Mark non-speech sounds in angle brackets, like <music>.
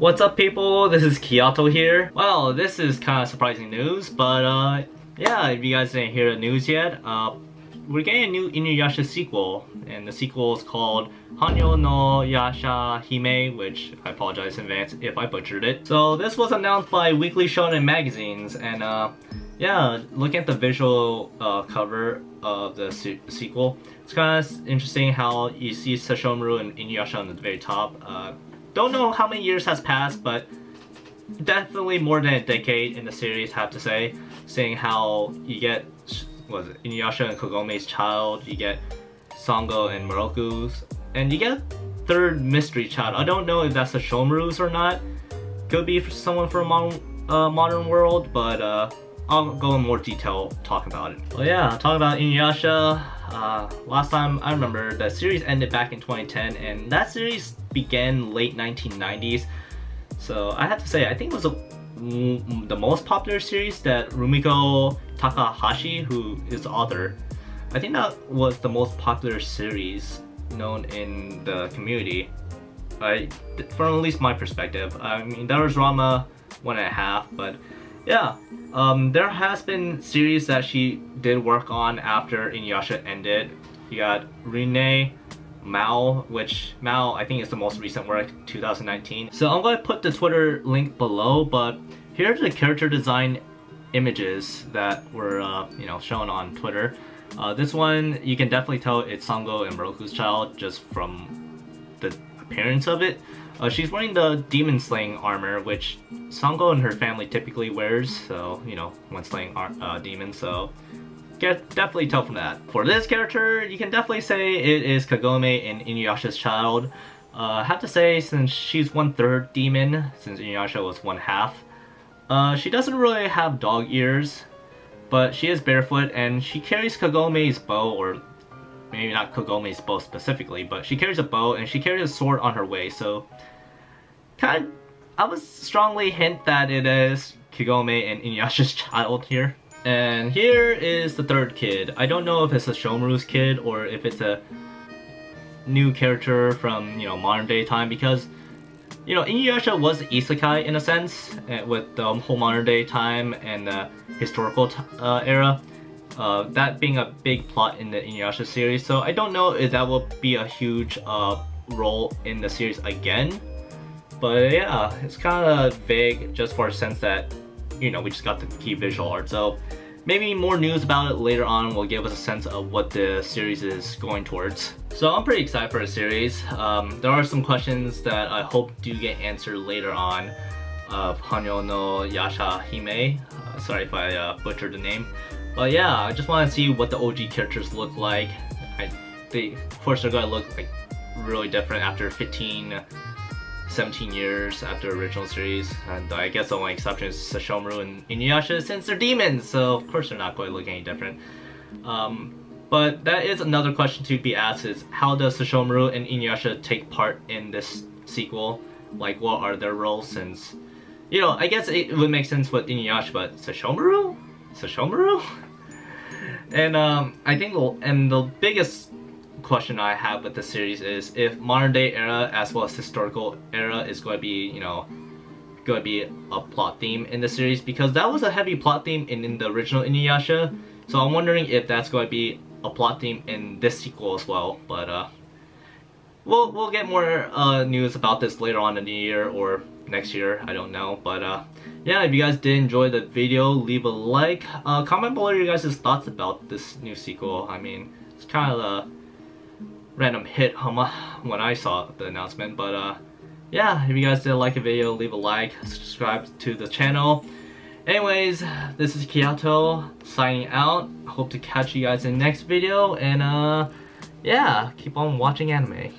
What's up people, this is Kyato here. Well, this is kind of surprising news, but uh, yeah, if you guys didn't hear the news yet, uh, we're getting a new Inuyasha sequel, and the sequel is called Hanyo no Yashahime, which I apologize in advance if I butchered it. So this was announced by Weekly Shonen magazines, and uh, yeah, looking at the visual uh, cover of the se sequel, it's kind of interesting how you see Sesshomaru and Inuyasha on the very top. Don't know how many years has passed, but definitely more than a decade in the series, have to say. Seeing how you get, was it, Inuyasha and Kagome's child, you get Sango and Miroku's, and you get third mystery child. I don't know if that's Sesshomaru's or not. Could be for someone from modern, uh, modern world, but uh, I'll go in more detail talk about it. Well yeah, talk about Inuyasha. Uh, last time I remember the series ended back in 2010 and that series began late 1990s. So I have to say I think it was mm, the most popular series that Rumiko Takahashi, who is the author, I think that was the most popular series known in the community. I, from at least my perspective. I mean, there was Ranma one and a half, but yeah, um, there has been series that she did work on after Inuyasha ended. You got Rinne, Mao, which Mao I think is the most recent work, 2019. So I'm going to put the Twitter link below, but here's the character design images that were uh, you know shown on Twitter. Uh, this one, you can definitely tell it's Sango and Miroku's child just from the appearance of it. Uh, she's wearing the demon slaying armor, which Sango and her family typically wears, so, you know, when slaying uh, demons, so get definitely tell from that. For this character, you can definitely say it is Kagome and Inuyasha's child. Uh, I have to say, since she's one-third demon, since Inuyasha was one-half, uh, she doesn't really have dog ears, but she is barefoot, and she carries Kagome's bow, or maybe not Kagome's bow specifically, but she carries a bow and she carries a sword on her way, so kind of, I would strongly hint that it is Kagome and Inuyasha's <laughs> child here. And here is the third kid. I don't know if it's Sesshomaru's kid or if it's a new character from, you know, modern day time because, you know, Inuyasha was isekai in a sense eh, with the whole modern day time and the historical uh, era. Uh, that being a big plot in the Inuyasha series, so I don't know if that will be a huge uh, role in the series again. But yeah, it's kind of vague just for a sense that, you know, we just got the key visual art. So maybe more news about it later on will give us a sense of what the series is going towards. So I'm pretty excited for the series. Um, there are some questions that I hope do get answered later on of Hanyo no Yashahime. Uh, sorry if I uh, butchered the name. But yeah, I just want to see what the OG characters look like. I, they, of course they're going to look like really different after 15 17 years after original series, and I guess the only exception is Sesshomaru and Inuyasha since they're demons, so of course they're not going to look any different. Um, but that is another question to be asked is how does Sesshomaru and Inuyasha take part in this sequel? Like what are their roles since, you know, I guess it would make sense with Inuyasha, but Sesshomaru? Sesshomaru? And um, I think, and the biggest question I have with the series is if modern day era as well as historical era is going to be, you know, going to be a plot theme in the series because that was a heavy plot theme in, in the original Inuyasha. So I'm wondering if that's going to be a plot theme in this sequel as well. But uh, we'll we'll get more uh, news about this later on in the year or next year. I don't know. But uh, yeah, if you guys did enjoy the video, leave a like. Uh, comment below your guys' thoughts about this new sequel. I mean, it's kind of a random hit when I saw the announcement. But uh, yeah, if you guys did like the video, leave a like, subscribe to the channel. Anyways, this is Kyato signing out. Hope to catch you guys in the next video. And uh, yeah, keep on watching anime.